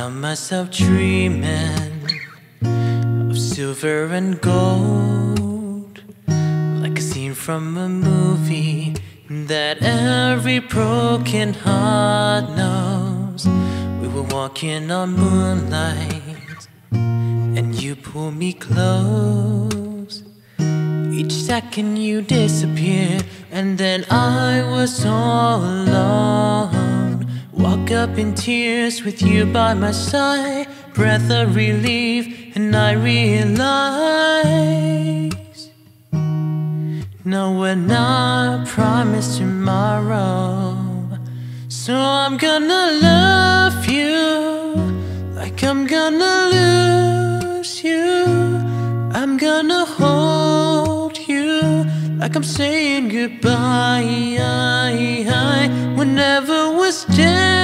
found myself dreaming of silver and gold, like a scene from a movie that every broken heart knows. We were walking on moonlight, and you pulled me close. Each second you disappeared, and then I was all alone. Up in tears with you by my side, breath of relief, and I realize no, we're not promised tomorrow. So I'm gonna love you like I'm gonna lose you. I'm gonna hold you like I'm saying goodbye. Whenever we're standing, I won't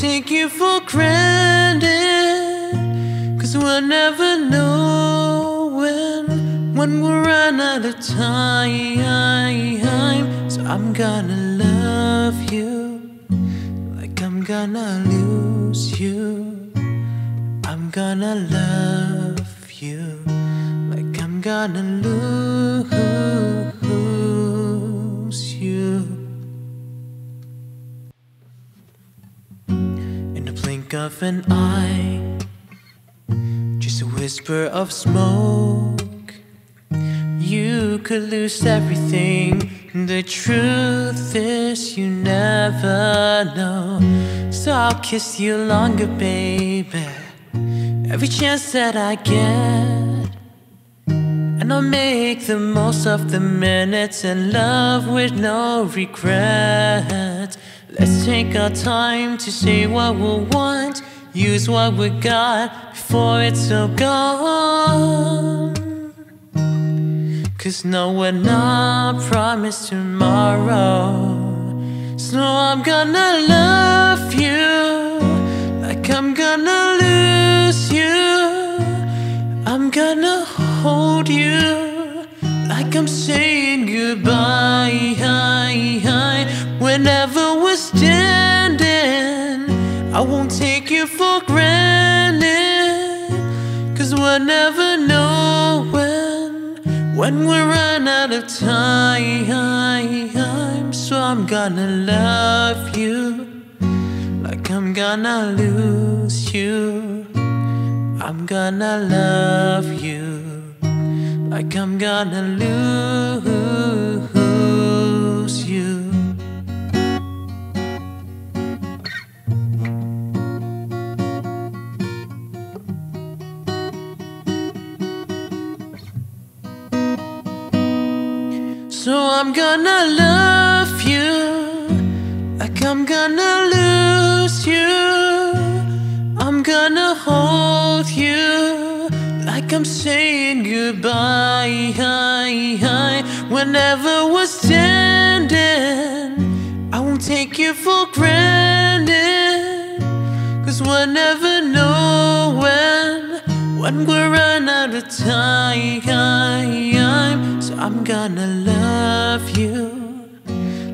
take you for granted. Cause we'll never know when, when we'll run out of time. So I'm gonna love you like I'm gonna lose you. I'm gonna love you like I'm gonna lose blink of an eye, just a whisper of smoke. You could lose everything. The truth is, you never know. So I'll kiss you longer, baby. Every chance that I get. And I'll make the most of the minutes in love with no regrets. Let's take our time to say what we want. Use what we got before it's all gone. Cause no, we're not promised tomorrow. So I'm gonna love you like I'm gonna lose you. I'm gonna hold you like I'm saying goodbye. Whenever we're standing, I won't take you for granted. Cause we'll never know when, when we run out of time. So I'm gonna love you like I'm gonna lose you. I'm gonna love you like I'm gonna lose So I'm gonna love you like I'm gonna lose you. I'm gonna hold you like I'm saying goodbye. Whenever we're standing, I won't take you for granted. Cause we'll never know when, when we run out of time. I'm gonna love you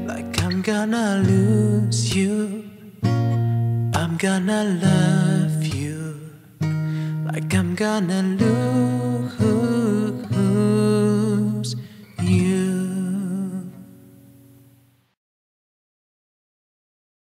like I'm gonna lose you. I'm gonna love you like I'm gonna lose